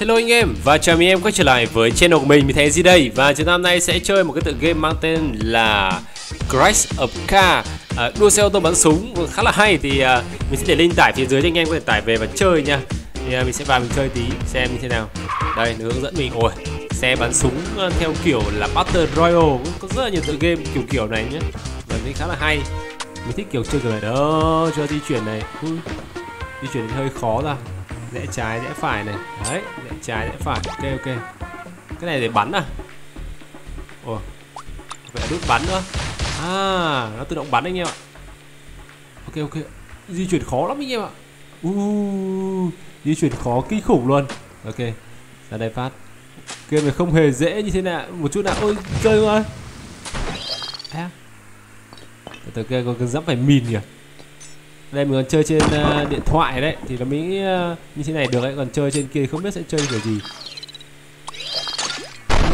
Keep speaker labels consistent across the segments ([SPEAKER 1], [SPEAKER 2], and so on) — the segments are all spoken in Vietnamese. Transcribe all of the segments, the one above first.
[SPEAKER 1] Hello anh em và chào mừng em quay trở lại với channel của mình, mình thấy gì đây? Và chúng ta hôm nay sẽ chơi một cái tựa game mang tên là Crash of Car à, Đua xe ô tô bắn súng ừ, khá là hay. Thì à, mình sẽ để link tải phía dưới cho anh em có thể tải về và chơi nha. Thì à, mình sẽ vào mình chơi tí xem như thế nào. Đây, nó hướng dẫn mình, ôi Xe bắn súng à, theo kiểu là Battle Royale. Có rất là nhiều tựa game kiểu kiểu này nhé Và thấy khá là hay. Mình thích kiểu chơi kiểu này. Đó, cho di chuyển này. Ui, Di chuyển hơi khó ra rẽ trái rẽ phải này. Đấy rẽ trái rẽ phải. Ok ok. Cái này để bắn à? Ồ vậy là nút bắn nữa. À nó tự động bắn anh em ạ. Ok ok. Di chuyển khó lắm anh em ạ. Uh, di chuyển khó kinh khủng luôn. Ok ra đây phát. Game này không hề dễ như thế nào. Một chút nào. Ôi chơi rồi à. từ kia còn dẫm phải mìn kìa đây mình còn chơi trên uh, điện thoại đấy. Thì nó mới uh, như thế này được đấy còn chơi trên kia không biết sẽ chơi kiểu gì.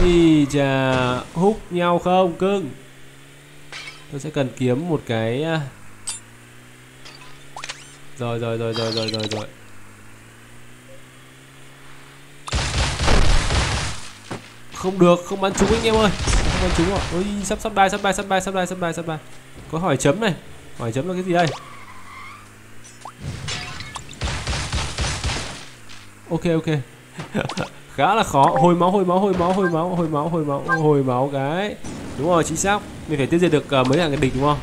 [SPEAKER 1] Ý chà hút nhau không? Cưng. Tôi sẽ cần kiếm một cái ờ, rồi rồi rồi rồi rồi rồi rồi. Không được không bắn trúng anh em ơi. Không bắn trúng rồi ôi sắp sắp bay sắp bay sắp bay sắp bay sắp bay sắp bài có hỏi chấm này. Hỏi chấm là cái gì đây? Ok ok. Khá là khó. Hồi máu hồi máu hồi máu hồi máu hồi máu hồi máu hồi máu cái. Đúng rồi chính xác. Mình phải tiêu diệt được uh, mấy thằng địch đúng không?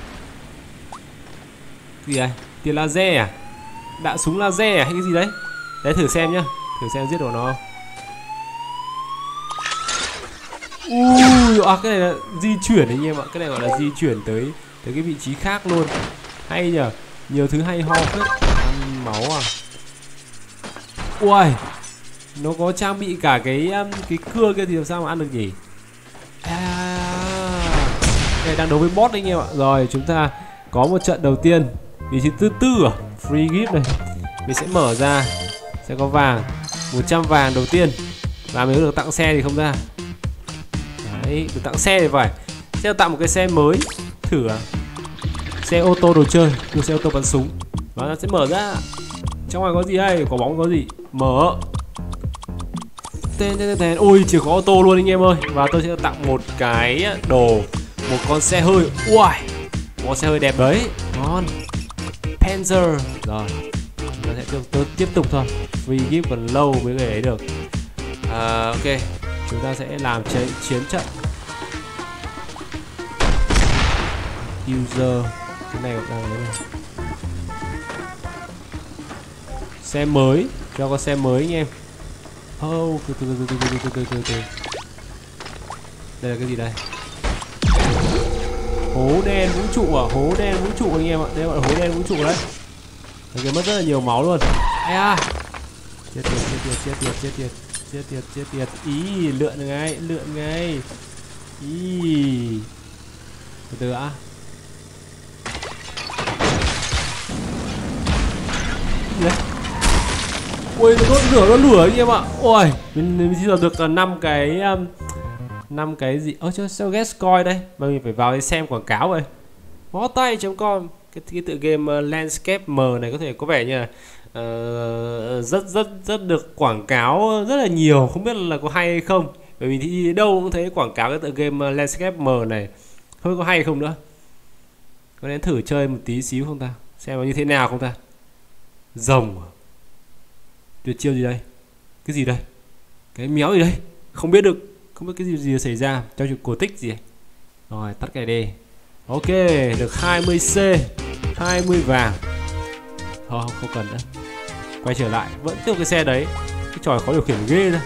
[SPEAKER 1] Cái gì đây? Tiền laser à? Đạn súng laser à? Hay cái gì đấy? Đấy thử xem nhá. Thử xem giết được nó ui à cái này là di chuyển anh em ạ. Cái này gọi là di chuyển tới tới cái vị trí khác luôn. Hay nhở nhiều thứ hay ho phết. Ăn máu à? Ui Nó có trang bị cả cái um, cái cưa kia thì làm sao mà ăn được nhỉ? À, Đây đang đấu với boss anh em ạ. Rồi chúng ta có một trận đầu tiên. Vị trí thứ tư à? Free gift này. Mình sẽ mở ra. Sẽ có vàng. 100 vàng đầu tiên. Và mình có được tặng xe thì không ra. Đấy được tặng xe thì phải. Sẽ tặng một cái xe mới. Thử à. Xe ô tô đồ chơi. Được xe ô tô bắn súng. Và nó sẽ mở ra trong này có gì đây quả bóng có gì? Mở. Tên tên tên ôi chìa khóa ô tô luôn anh em ơi. Và tôi sẽ tặng một cái đồ một con xe hơi. Ui con xe hơi đẹp đấy. Ngon. Panzer. Rồi tôi sẽ tiếp, tiếp, tiếp tục thôi. Free gift còn lâu mới về ấy được. À, ok. Chúng ta sẽ làm chiến, chiến trận. User. Cái này đang đấy này. Xe mới cho con xe mới anh em. Oh từ từ từ từ từ từ từ từ từ đây là cái gì đây? Hố đen vũ trụ à? Hố đen vũ trụ anh em ạ. Đây gọi là hố đen vũ trụ đấy. Cái mất rất là nhiều máu luôn. Ai à chết tiệt chết tiệt chết tiệt chết tiệt chết tiệt chết tiệt. Ý lượn ngay lượn ngay. Ý. Từ từ á đấy ui nó đốt lửa nó lửa anh em ạ. Ôi mình, mình chỉ được ờ, năm cái um, năm cái gì? Ơ chứ sao guest coin đây. Mà mình phải vào đây xem quảng cáo rồi. Bó tay com. Cái, cái tựa game uh, landscape m này có thể có vẻ như là uh, rất rất rất được quảng cáo rất là nhiều. Không biết là có hay hay không. Bởi vì thì đâu cũng thấy quảng cáo cái tựa game uh, landscape m này. Không biết có hay không nữa. Có nên thử chơi một tí xíu không ta? Xem nó như thế nào không ta? Rồng à? Tuyệt chiêu gì đây? Cái gì đây? Cái méo gì đây? Không biết được không biết cái gì gì xảy ra. Cho chụp cổ tích gì rồi tắt cái đi ok được 20c 20 vàng. Thôi không, không cần nữa. Quay trở lại vẫn tiếp cái xe đấy. Cái trò khó điều khiển ghê ra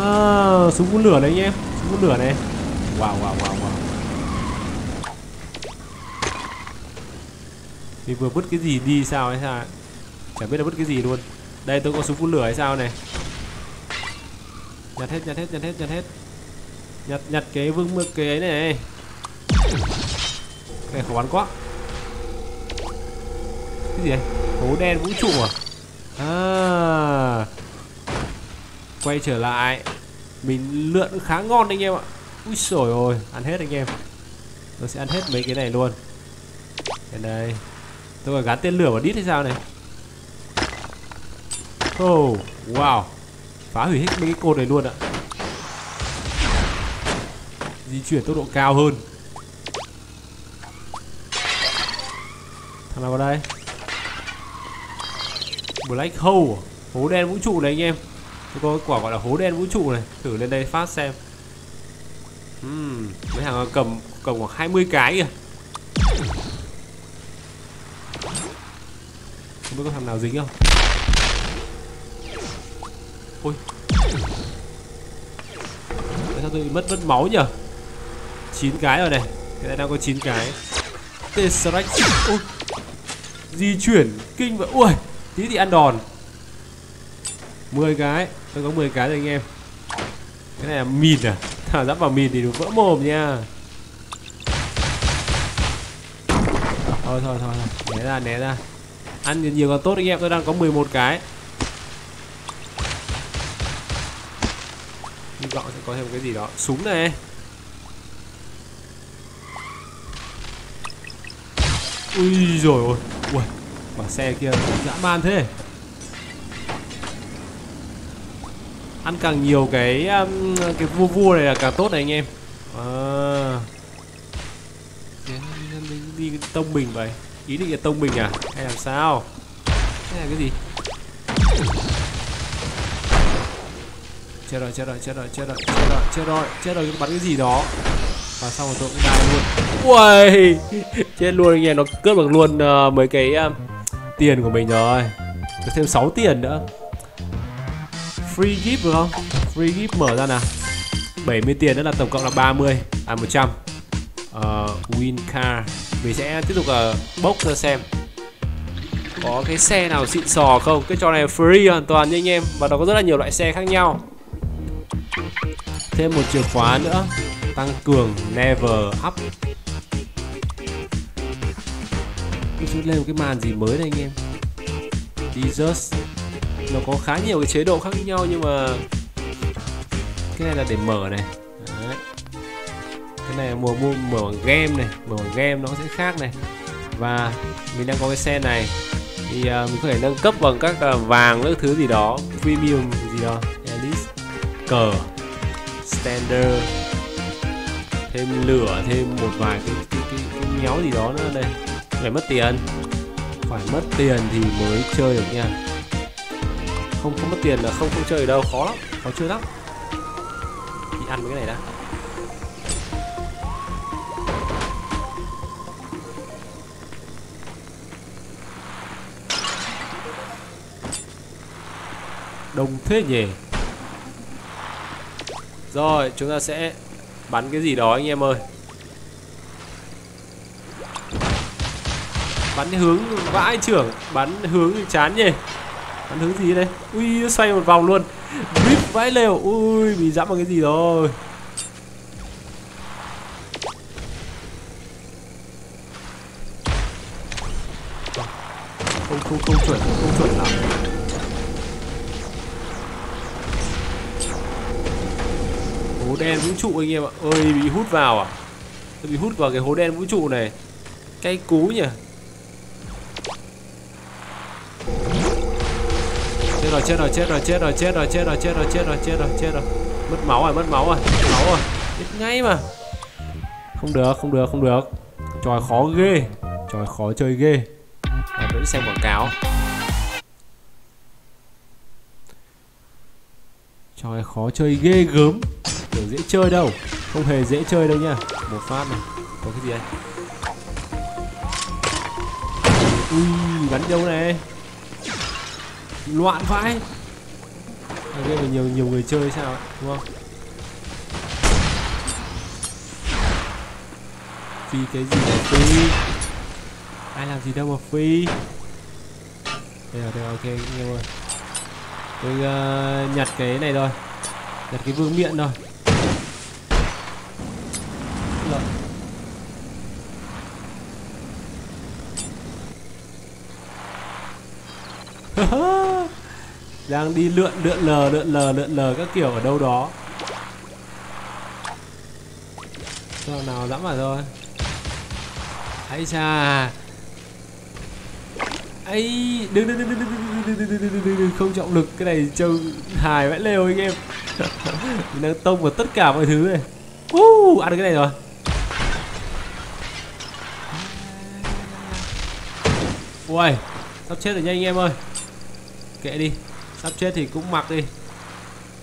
[SPEAKER 1] À, súng phun lửa đấy anh em súng lửa này. Wow wow wow wow. Mình vừa vứt cái gì đi sao hay sao chẳng biết là vứt cái gì luôn. Đây, tôi có súng phun lửa hay sao này? Nhặt hết nhặt hết nhặt hết nhặt hết. Nhặt nhặt cái vương mực cái ấy này. Cái khó bắn quá. Cái gì đây hố đen vũ trụ à? À. Quay trở lại mình lượn khá ngon anh em ạ. Ui sồi ôi ăn hết anh em. Tôi sẽ ăn hết mấy cái này luôn. Đây đây tôi phải gắn tên lửa vào đít hay sao này? Oh wow. Phá hủy hết mấy cái cột này luôn ạ. Di chuyển tốc độ cao hơn. Thằng nào vào đây? Black hole. Hố đen vũ trụ này anh em tôi có quả gọi là hố đen vũ trụ này thử lên đây phát xem. Uhm, mấy thằng cầm cầm khoảng 20 cái kìa. Không biết có thằng nào dính không? Ôi. Tại sao tôi bị mất mất máu nhỉ? 9 cái rồi này cái này đang có 9 cái. Tesseract ôi di chuyển kinh vậy ui tí thì ăn đòn. 10 cái. Tôi có 10 cái rồi anh em. Cái này là mìn à? Thả dám vào mìn thì được vỡ mồm nha. Thôi thôi thôi thôi. Né ra né ra. Ăn nhiều nhiều còn tốt anh em. Tôi đang có 11 cái. Hy vọng sẽ có thêm cái gì đó. Súng này. Ui rồi ôi. Ui, quả xe kia dã man thế. Ăn càng nhiều cái um, cái vua vua này là càng tốt này anh em. À. đi, đi tông bình vậy. Ý định là tông bình à? Hay làm sao? Hay là cái gì? Chết rồi chết rồi chết rồi chết rồi chết rồi chết rồi chết rồi bắn cái gì đó. Và xong rồi tôi cũng đai luôn. Ui chết luôn anh em nó cướp được luôn uh, mấy cái uh, tiền của mình rồi. Có thêm 6 tiền nữa free gift được không? Free gift mở ra nào. 70 tiền đó là tổng cộng là 30 à 100 uh, ờ, win car. Mình sẽ tiếp tục uh, bốc ra xem. Có cái xe nào xịn sò không? Cái trò này free hoàn toàn nha anh em và nó có rất là nhiều loại xe khác nhau. Thêm một chìa khóa nữa. Tăng cường never up. Chút lên một cái màn gì mới đây anh em. Jesus nó có khá nhiều cái chế độ khác nhau nhưng mà cái này là để mở này. Đấy. cái này là mùa mua mở bằng game này mở bằng game nó sẽ khác này. Và mình đang có cái xe này. Thì uh, mình có thể nâng cấp bằng các uh, vàng các thứ gì đó premium gì đó elite cờ standard thêm lửa thêm một vài cái cái, cái, cái nhéo gì đó nữa đây. Phải mất tiền. Phải mất tiền thì mới chơi được nha không không mất tiền là không không chơi đâu, khó lắm, khó chơi lắm. Đi ăn với cái này đã. Đông thế nhỉ? Rồi, chúng ta sẽ bắn cái gì đó anh em ơi. Bắn hướng vãi trưởng, bắn hướng chán nhỉ? Bắn thứ gì đây? Ui, xoay một vòng luôn. Rip vãi lều. Ui, bị dẫm vào cái gì rồi? Không không không chuẩn không chuẩn lắm. Hố đen vũ trụ anh em ạ. Ơi bị hút vào à? Tôi bị hút vào cái hố đen vũ trụ này. Cay cú nhỉ? Chết rồi chết rồi chết rồi chết rồi chết rồi chết rồi chết rồi chết rồi chết rồi chết rồi. Mất máu rồi mất máu rồi mất máu rồi. Chết ngay mà. Không được không được không được. Trò khó ghê. Trò khó chơi ghê. À, vẫn xem quảng cáo. Trò khó chơi ghê gớm. Kiểu dễ chơi đâu. Không hề dễ chơi đâu nha. Một phát này. Có cái gì đây? Ui gắn đâu này loạn vãi. Ở đây nhiều nhiều người chơi sao ấy, đúng không? Phi cái gì mà phi? Ai làm gì đâu mà phi? Đây là đây là ok anh em ơi tôi uh, nhặt cái này rồi. Nhặt cái vương miện rồi. Đang đi lượn lượn lờ lượn lờ lượn lờ các kiểu ở đâu đó cho nào dẫm vào rồi ấy xa ấy đừng đừng đừng đừng đừng đừng đừng đừng đừng đừng không trọng lực cái này trông hài vãi lều anh em mình đang tông vào tất cả mọi thứ này uh, ăn được cái này rồi ui sắp chết rồi nha anh em ơi kệ đi sắp chết thì cũng mặc đi.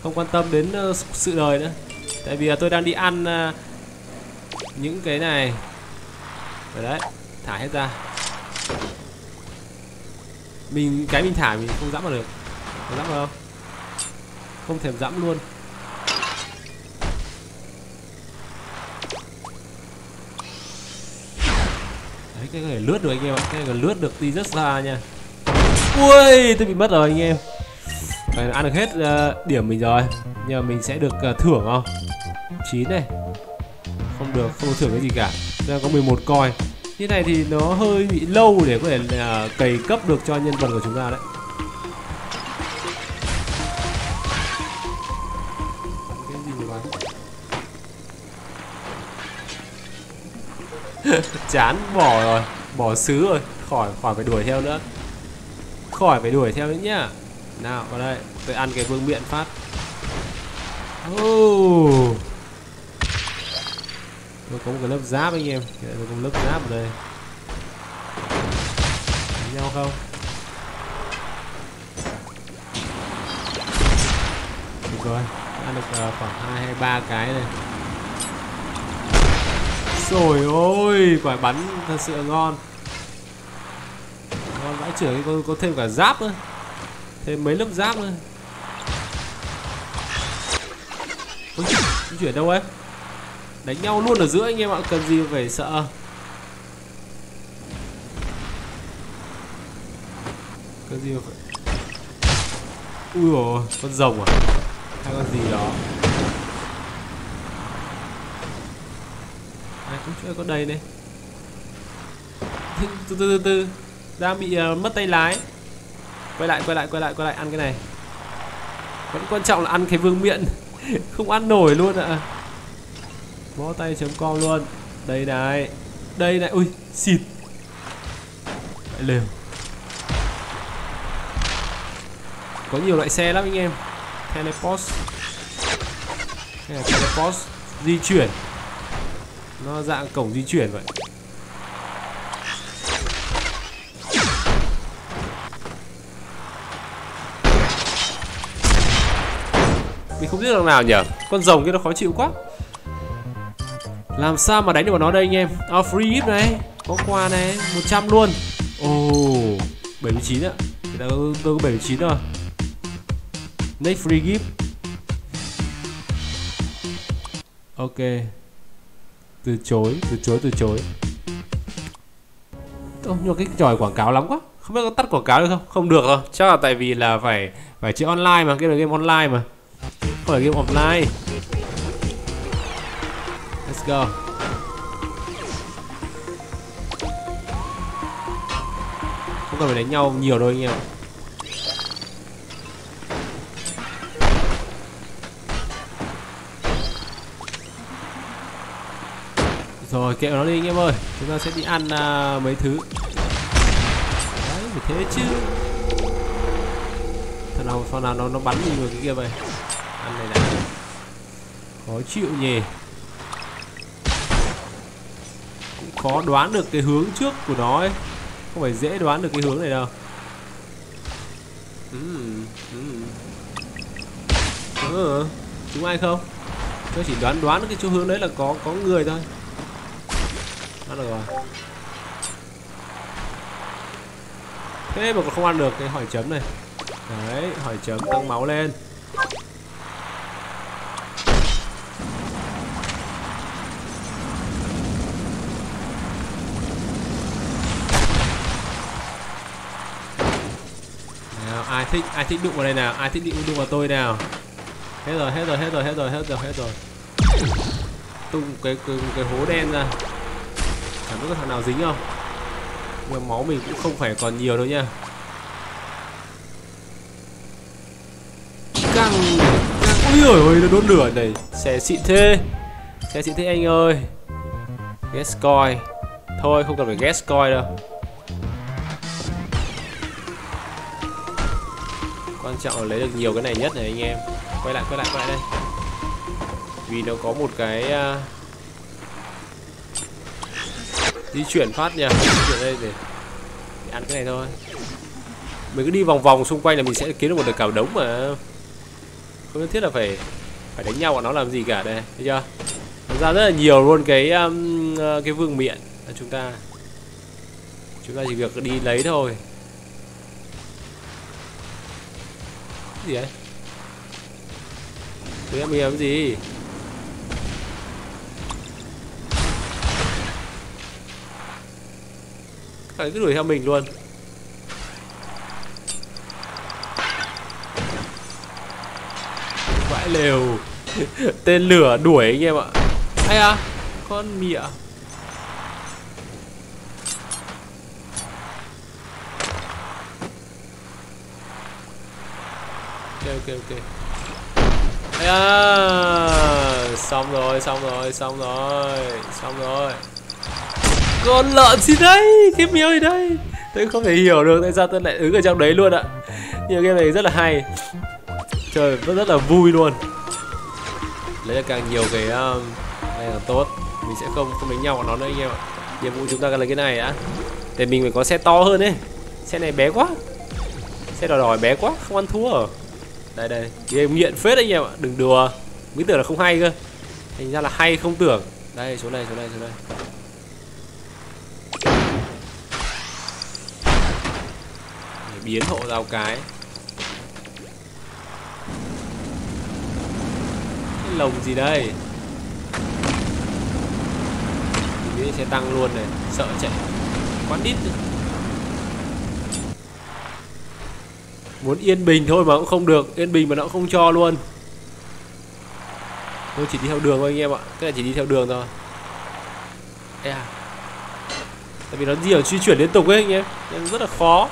[SPEAKER 1] Không quan tâm đến uh, sự đời nữa. Tại vì tôi đang đi ăn uh, những cái này. Rồi đấy thả hết ra. Mình cái mình thả mình không dẫm vào được. Có dẫm vào không? Không thèm dẫm luôn. Đấy cái này lướt được anh em ạ. Cái này lướt được đi rất xa nha. Ui tôi bị mất rồi anh em phải ăn được hết uh, điểm mình rồi. Nhưng mà mình sẽ được uh, thưởng không? 9 này. Không được không được thưởng cái gì cả. Đang có 11 coi như này thì nó hơi bị lâu để có thể uh, cày cấp được cho nhân vật của chúng ta đấy. Cái gì vậy chán bỏ rồi. Bỏ xứ rồi. Khỏi khỏi phải đuổi theo nữa. Khỏi phải đuổi theo nữa nhá nào vào đây tôi ăn cái vương miện phát. Oh. tôi có một cái lớp giáp anh em. Tôi có một lớp giáp ở đây. Đánh nhau không? Được rồi ăn được uh, khoảng hai hay ba cái này. Rồi ôi quả bắn thật sự ngon. Ngon vãi trưởng có, có thêm cả giáp nữa thêm mấy lớp giáp nữa. Ui, chuyển đâu ấy? Đánh nhau luôn ở giữa anh em ạ cần gì phải sợ. Cần gì phải ui ôi con rồng à? Hay con gì đó? Ai cũng chưa có đầy này. Từ từ từ từ. Đang bị uh, mất tay lái quay lại quay lại quay lại quay lại, ăn cái này. Vẫn quan trọng là ăn cái vương miện. Không ăn nổi luôn ạ. À. bó tay chấm com luôn. Đây này. Đây này. Ui, xịt. Lại lều. Có nhiều loại xe lắm anh em. Teleport. Teleport di chuyển. Nó dạng cổng di chuyển vậy. Mình không biết được nào nhỉ? Con rồng kia nó khó chịu quá. Làm sao mà đánh được vào nó đây anh em? À free gift này Có quà này 100 luôn. Ồ oh, 79 ạ. Tôi có, tôi có 79 rồi Next free gift. Ok. Từ chối, từ chối, từ chối. Ô, nhưng mà cái trò quảng cáo lắm quá. Không biết có tắt quảng cáo được không? Không được rồi Chắc là tại vì là phải phải chơi online mà Cái là game online mà không phải game offline. Let's go. Không cần phải đánh nhau nhiều đâu anh em Rồi kẹo nó đi anh em ơi. Chúng ta sẽ đi ăn uh, mấy thứ. Đấy phải thế chứ. Thằng nào, thằng nào nó, nó bắn gì vào cái kia vậy? Ăn này. Đã khó chịu nhỉ. Cũng khó đoán được cái hướng trước của nó ấy. Không phải dễ đoán được cái hướng này đâu. Ừ, ừ. Ừ, chúng ai không? Tôi chỉ đoán đoán cái chỗ hướng đấy là có có người thôi. Ăn được rồi. Thế mà còn không ăn được cái hỏi chấm này. Đấy hỏi chấm tăng máu lên ai thích ai thích đụng vào đây nào ai thích đụng đụng vào tôi nào. Hết rồi hết rồi hết rồi hết rồi hết rồi hết rồi. Tung cái cái, cái hố đen ra. Chẳng biết có thằng nào dính không? Nhưng máu mình cũng không phải còn nhiều đâu nha. Căng căng. Ui ôi ôi nó đốt lửa này. Xe xịn thế. Xe xịn thế anh ơi. Guess coi Thôi không cần phải guess coi đâu. Quan trọng là lấy được nhiều cái này nhất này anh em. Quay lại quay lại quay lại đây. Vì nó có một cái uh, Di chuyển phát nha. Di chuyển đây để, để ăn cái này thôi. Mình cứ đi vòng vòng xung quanh là mình sẽ kiếm được một được cào đống mà. Không nhất thiết là phải Phải đánh nhau bọn nó làm gì cả đây Thấy chưa? Thật ra rất là nhiều luôn cái um, ờ, cái vương miện. Chúng ta chúng ta chỉ việc đi lấy thôi. Gì đấy Tụi em hiểm gì? Các cứ đuổi theo mình luôn. Vãi lều. Tên lửa đuổi anh em ạ. Ai à con mịa. Ok ok. À xong rồi xong rồi xong rồi xong rồi. Con lợn gì đây? Cái miêu gì đây? Tôi không thể hiểu được tại sao tôi lại ứng ở trong đấy luôn ạ. Nhiều game này rất là hay. Trời vẫn rất là vui luôn. Lấy được càng nhiều cái um, này là tốt. Mình sẽ không không đánh nhau của nó nữa anh em ạ. Nhiệm vụ chúng ta cần là cái này đã để mình phải có xe to hơn ấy. Xe này bé quá. Xe đỏ đỏ bé quá không ăn thua. ở đây đây. Game nghiện phết anh em ạ. Đừng đùa. Mới tưởng là không hay cơ. Thành ra là hay không tưởng. Đây số này số này số này để biến hộ rào cái. Cái lồng gì đây? Nghĩ sẽ tăng luôn này. Sợ chạy. Quá đít nữa. Muốn yên bình thôi mà cũng không được. Yên bình mà nó cũng không cho luôn. Tôi chỉ đi theo đường thôi anh em ạ. Cái này chỉ đi theo đường thôi. Ê à. Tại vì nó di ở di chuyển liên tục ấy anh em. Nên rất là khó.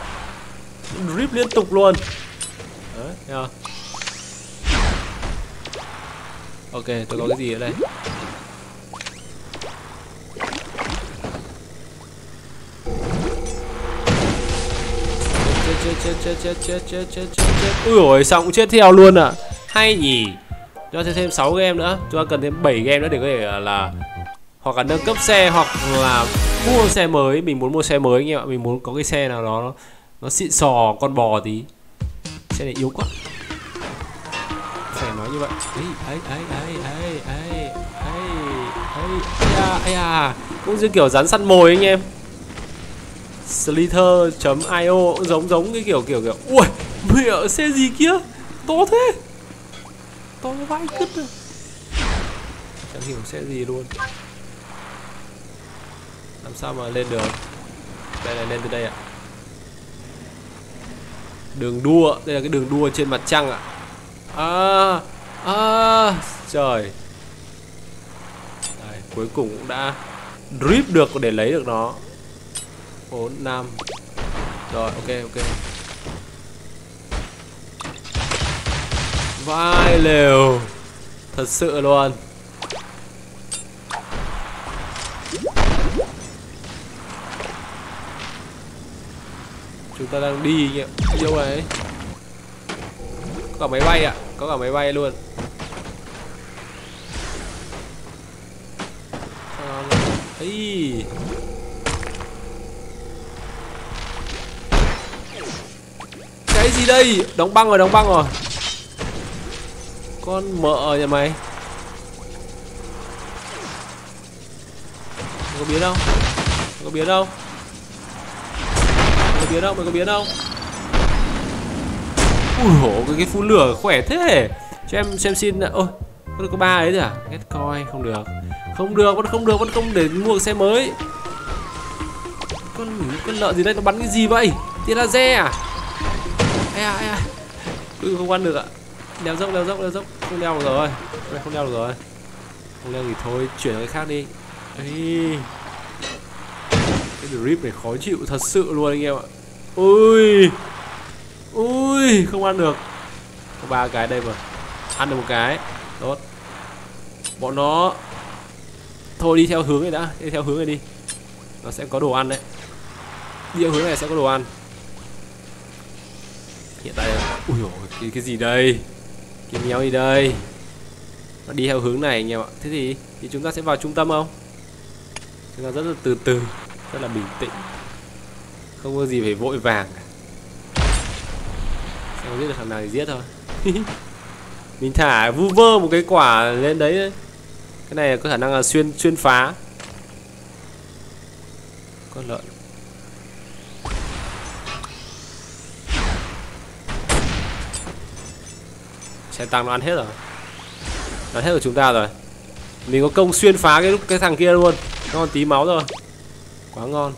[SPEAKER 1] Drip liên tục luôn. Đấy, thấy không? Ok, tôi có cái gì ở đây? Chết chết chết chết chết chết chết chết chết ui ôi sao cũng chết theo luôn à hay nhỉ cho thêm 6 game nữa chúng ta cần thêm 7 game nữa để có thể là hoặc là nâng cấp xe hoặc là mua xe mới mình muốn mua xe mới anh em ạ mình muốn có cái xe nào đó nó, nó xịn sò con bò tí xe này yếu quá phải nói như vậy ấy ấy ấy ấy ấy ấy ấy ấy ấy à cũng như kiểu rắn săn mồi anh em slither.io giống giống cái kiểu kiểu kiểu ui mẹ xe gì kia? To thế. To vãi cứt rồi chẳng hiểu xe gì luôn. Làm sao mà lên được? Đây này lên từ đây ạ. Đường đua đây là cái đường đua trên mặt trăng ạ. À à trời. Đây, cuối cùng cũng đã drip được để lấy được nó. 4, 5 Rồi ok ok. Vai lều Thật sự luôn. Chúng ta đang đi nhỉ Đâu này Có cả máy bay ạ. À. Có cả máy bay luôn. Ý cái gì đây. Đóng băng rồi đóng băng rồi. Con mợ nhà mày. Mày có biến không? Mày có biến không? Mày có biến không? Mày có biến không? Ui hổ cái, cái phun lửa khỏe thế. Cho em xem xin ôi có có ba ấy thôi à? Ghét coi không được. Không được vẫn không được vẫn không để mua xe mới. Con con lợn gì đây? Nó bắn cái gì vậy? Tia laser à? Ai à ai à. Ừ, không ăn được ạ. Leo dốc leo dốc leo dốc. Không leo được rồi. Không leo được rồi. Không leo thì thôi chuyển cái khác đi. Ê. cái drip này khó chịu thật sự luôn anh em ạ. Ui. Ui không ăn được. Có ba cái đây mà. Ăn được một cái. Tốt. Bọn nó thôi đi theo hướng này đã. Đi theo hướng này đi. Nó sẽ có đồ ăn đấy. Đi theo hướng này sẽ có đồ ăn hiện tại ui dồi, cái, cái gì đây? Cái méo gì đây? Nó đi theo hướng này anh em ạ. Thế thì thì chúng ta sẽ vào trung tâm không? Chúng ta rất là từ từ rất là bình tĩnh. Không có gì phải vội vàng không Xem giết được thằng nào thì giết thôi. Mình thả vu vơ một cái quả lên đấy cái này có khả năng là xuyên xuyên phá. Con lợn. Xe tăng nó ăn hết rồi. Nó hết của chúng ta rồi. Mình có công xuyên phá cái lúc cái thằng kia luôn. Ngon tí máu rồi. Quá ngon.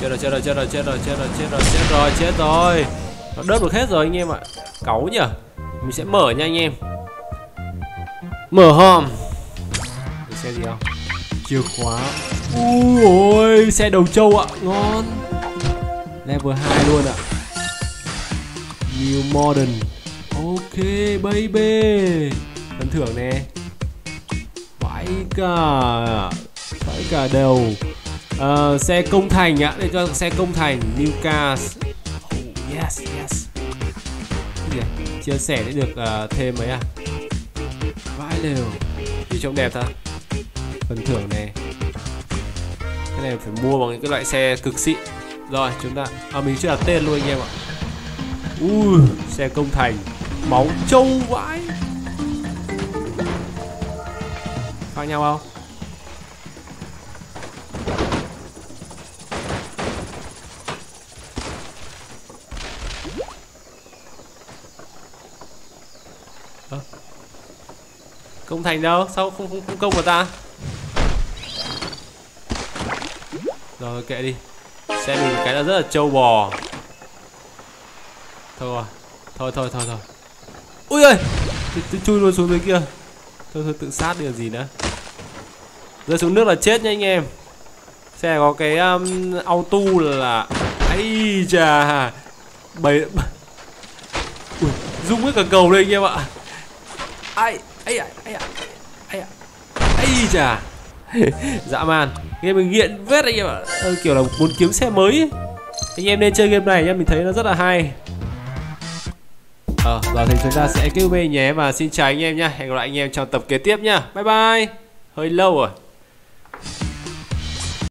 [SPEAKER 1] Chết rồi chết rồi chết rồi chết rồi chết rồi chết rồi chết rồi chết rồi. Nó đớp được hết rồi anh em ạ. Cáu nhỉ? Mình sẽ mở nha anh em. Mở hòm. Xe gì không? Chìa khóa. Ui ôi xe đầu trâu ạ. Ngon level 2 luôn ạ. New modern. Ok baby. Phần thưởng nè. Vãi cả vãi cả đầu. Uh, xe công thành ạ. Để cho xe công thành new cars. Oh, yes yes. Chia sẻ để được uh, thêm mấy à vãi lều. Thì trông đẹp thật. Phần thưởng này cái này phải mua bằng những cái loại xe cực xịn rồi chúng ta à mình chưa đặt tên luôn anh em ạ. Ui xe công thành. Máu trâu vãi. Khác nhau không? Công thành đâu? Sao không không, không công vào ta? Rồi kệ đi xem mình cái là rất là trâu bò thôi thôi thôi thôi thôi ui ơi tôi chui luôn xuống dưới kia thôi thôi tự sát được gì nữa rơi xuống nước là chết nha anh em xe có cái um, auto là ấy chà bảy ui rung hết cả cầu đây anh em ạ ai ấy ai ấy à ấy ấy chà dã man game mình nghiện vết anh em ạ. À. kiểu là muốn kiếm xe mới ấy. anh em nên chơi game này nhá, mình thấy nó rất là hay. Ờ giờ thì chúng ta sẽ kêu mê nhé, và xin chào anh em nhá. Hẹn gặp lại anh em trong tập kế tiếp nhá. Bye bye. Hơi lâu rồi.